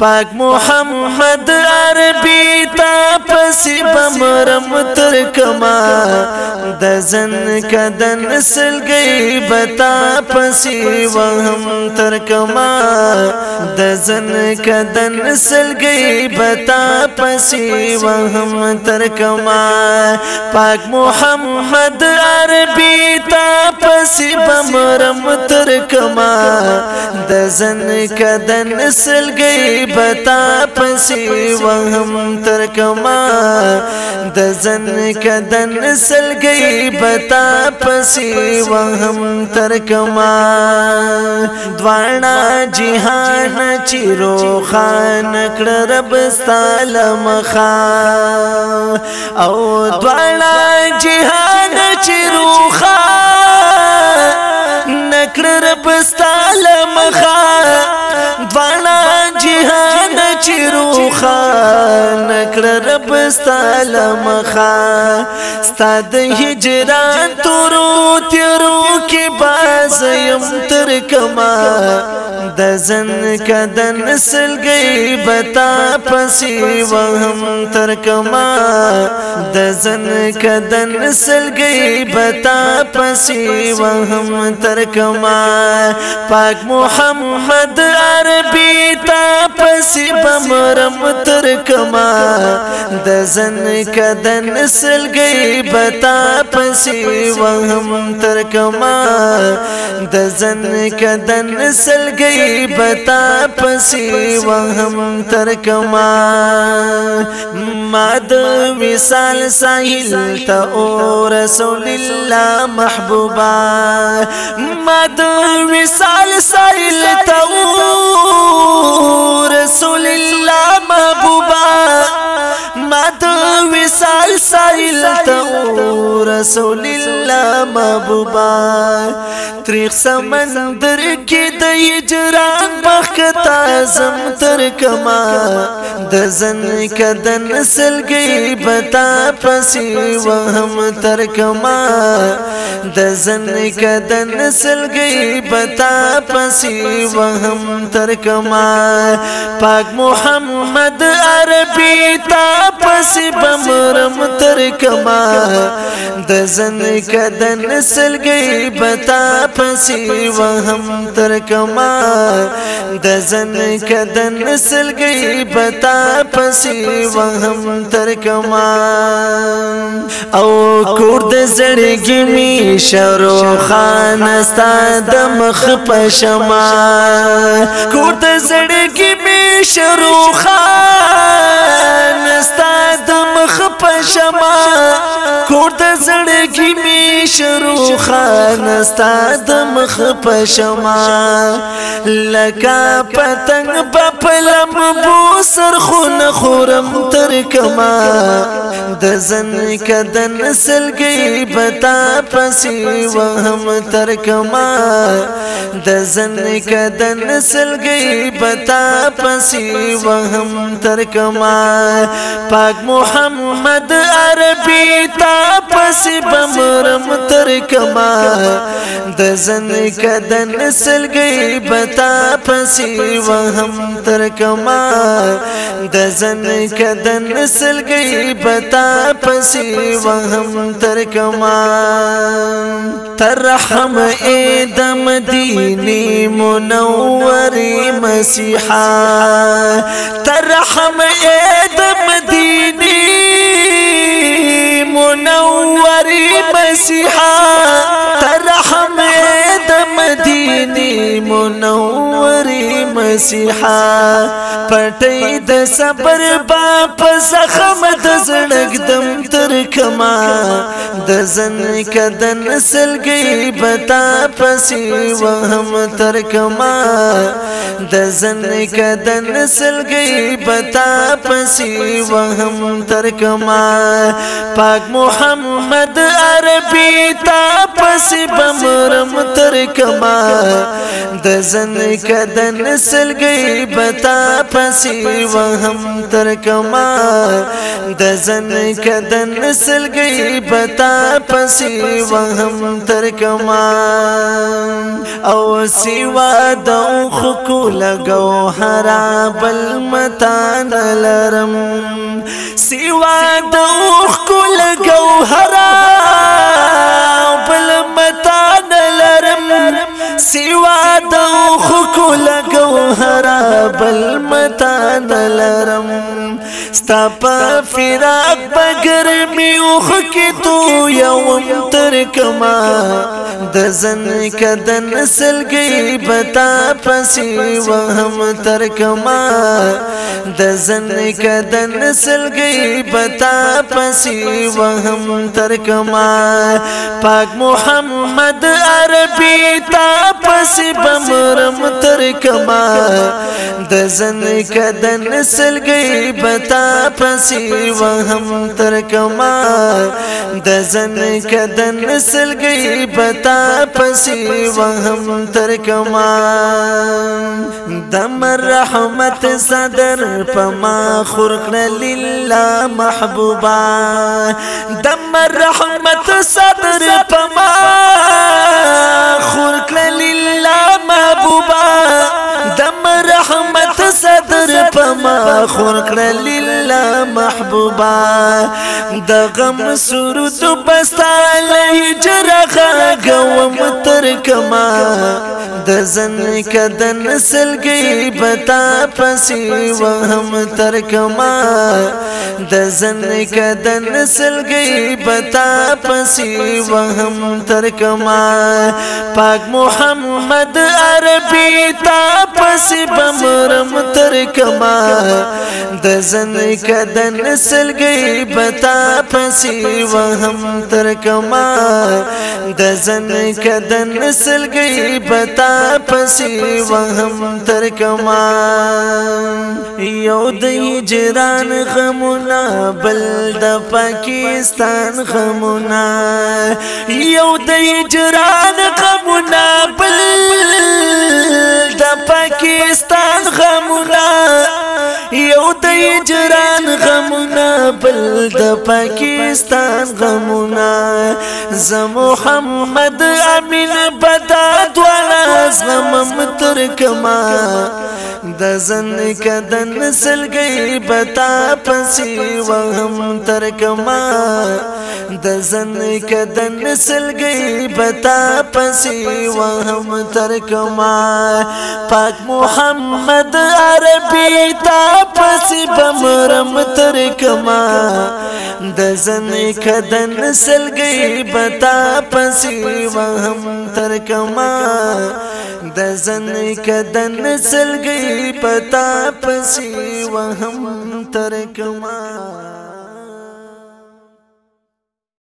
پاک محمد عربی تا پسی بمرم ترکما دزن کدن سل گئی بتا پسی وهم ترکما دزن کدن سل گئی بتا پسی وهم ترکما پاک محمد عربی تا پسی بمرم ترکما دزن کدن سل گئی پتا پسی وهم تر کما د زن کدن سل گئی پتا پسی وهم تر کما دوانا جهان چیرو خان کړه رب سالم خان او دوانا جهان چیرو خان نکړه رب سالم خان خان نکړه رب ستاله مخا ستاد هجران تورو تیرو کې باز يم تر کما د زن کدن نسل گئی بتا پسی وهم تر کما د زن کدن نسل گئی بتا پسی وهم تر کما پاک محمد عربی تا پسی بمرم تر کما زما د زن کدن گئی بتا پسی وهم تر کما د زن کدن گئی بتا پسی وهم تر کما ماد وصال ساحل تا او رسول الله محبوبا ماد وصال ساحل او رسول الله محبوبا saí então. então. رسول الله محبوبا تریخ سمندر کې د اجران بخت اعظم تر کما د زن کدن نسل گئی بتا پسی وهم تر کما د زن کدن نسل گئی بتا پسی وهم تر کما پاک محمد عربی تا پسی بمرم تر کما د زن کدن سلګي بتا پسې وهم تر کما د زن کدن سلګي بتا پسې وهم تر کما او کور د زړګي می شرو خان ستاد مخ پشما کور د زړګي می شرو خان ستاد مخ پشما زندگی می شروع خان ستاد مخ پشما لکا پتنگ پا په سر خو نه خورم تر کما د زن کدن سلګي بتا پسي وهم تر کما د زن کدن سلګي بتا پسي وهم تر کما پاک محمد عربي تا پسي بمرم تر کما د زن کدن سلګي بتا پسي وهم تر کما ما دزن کدن نسل گئی بتا پسی وهم تر کما ترحم اے دم دینی منور مسیحا ترحم اے دم دینی منور مسیحا ترحم اے دم دینی منور مسیحا پټي د صبر با په زخم د کما د زن کد نسل گئی بتا پسی وهم تر کما د زن کد نسل گئی بتا پسی وهم تر کما پاک محمد عربی تا پسی بمرم تر کما د زن کد نسل گئی بتا پسی وهم تر کما د زن کد نسل سلګي پتا پسې وهم تر کما او سیوا د خو کو لګو هرا بل متا نلرم سیوا د خو کو لګو هرا بل متا نلرم سیوا د خو کو لګو هرا بل متا نلرم ستا په فراق بگر میو خکې تو یو تر کما د زن کدن سلګي پتا پسې وهم تر کما د زن کدن سلګي پتا پسې وهم تر کما پاک محمد عربي تا پسې بمرم تر کما د زن کدن سلګي پتا پسې وهم تر کما د زن کدن سلګي پتا تا پسی وهم تر کما دم رحمت صدر پما خرق لله محبوبا دم رحمت صدر پما ما خور کړل لله محبوبا د غم سرود پستا لای جرغه غوم تر کما د زن کدن نسل گئی بتا پسی و هم تر کما د زن کدن نسل گئی بتا پسی و هم تر کما پاک محمد عربی تا پسی بمرم تر کما د زن کدن سلګي بتا پسې وهم تر کما د زن کدن سلګي بتا پسې وهم تر کما یو د هجران غمونا بل د پاکستان غمونا یو د هجران غمونا بل د پاکستان غمونا هجران غمونا بل د پاکستان غمونا ز محمد امین بدا دوالا زغم متر کما د زن کدن نسل گئی بتا پسی وهم تر کما د زن کدن نسل گئی بتا پسی وهم تر کما پاک محمد عربی تا پسی بمرم تر کما د زن کدن سلګي بتا پسې وهم تر کما د زن کدن سلګي پتا پسې وهم تر کما